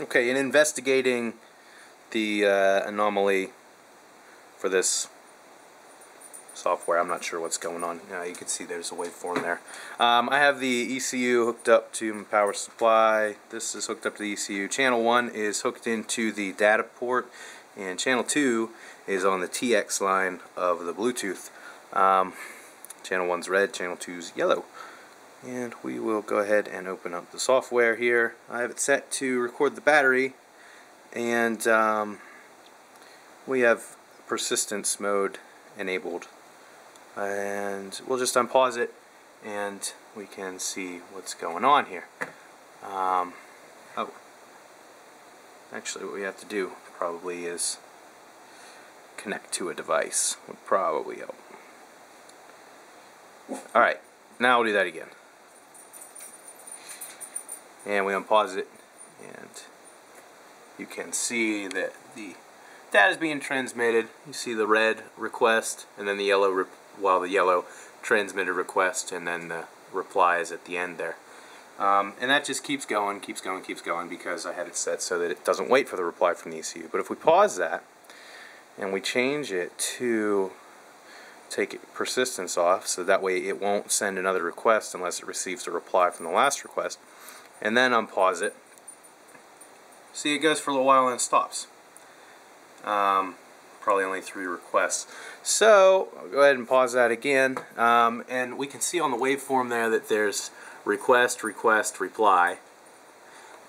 Okay, in investigating the uh, anomaly for this software, I'm not sure what's going on. You can see there's a waveform there. Um, I have the ECU hooked up to my power supply. This is hooked up to the ECU. Channel 1 is hooked into the data port, and channel 2 is on the TX line of the Bluetooth. Um, channel 1's red, channel 2's yellow and we will go ahead and open up the software here. I have it set to record the battery and um, we have persistence mode enabled and we'll just unpause it and we can see what's going on here. Um, oh, actually what we have to do probably is connect to a device would probably help. Alright, now we'll do that again and we unpause it and you can see that the data is being transmitted. You see the red request and then the yellow while the yellow transmitted request and then the reply is at the end there. Um, and that just keeps going keeps going keeps going because I had it set so that it doesn't wait for the reply from the ECU but if we pause that and we change it to take persistence off so that way it won't send another request unless it receives a reply from the last request and then unpause it. See, it goes for a little while and stops. Um, probably only three requests. So, I'll go ahead and pause that again. Um, and we can see on the waveform there that there's request, request, reply.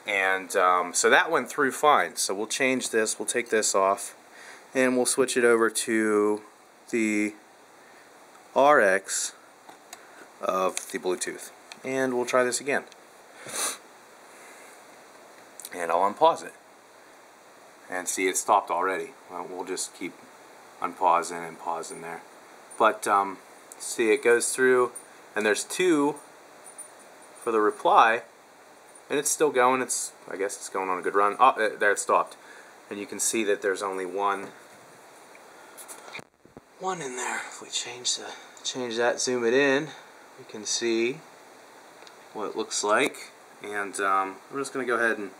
And um, so that went through fine. So we'll change this, we'll take this off, and we'll switch it over to the RX of the Bluetooth. And we'll try this again I'll unpause it. And see, it stopped already. Well, we'll just keep unpausing and pausing there. But um, see, it goes through, and there's two for the reply, and it's still going. It's I guess it's going on a good run. Oh, there it stopped, and you can see that there's only one one in there. If we change the change that, zoom it in, we can see what it looks like. And um, I'm just going to go ahead and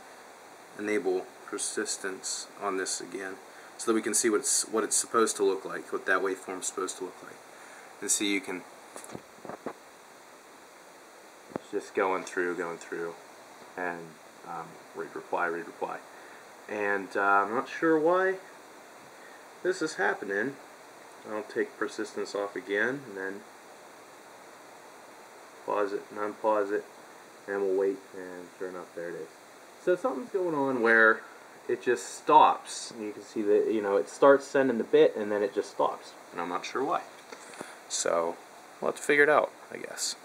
enable persistence on this again so that we can see what's what it's supposed to look like, what that waveform is supposed to look like. And see you can just going through, going through, and um, read reply, read reply. And uh, I'm not sure why this is happening. I'll take persistence off again, and then pause it and unpause it, and we'll wait, and sure enough, there it is. So something's going on where it just stops. You can see that, you know, it starts sending the bit and then it just stops. And I'm not sure why. So, we'll have to figure it out, I guess.